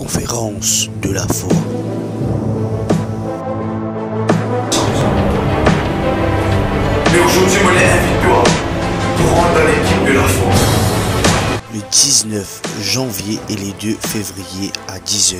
conférence de la foi. Mais aujourd'hui, moi, invite-toi pour rendre dans l'équipe de la foi. Le 19 janvier et les 2 février à 10h.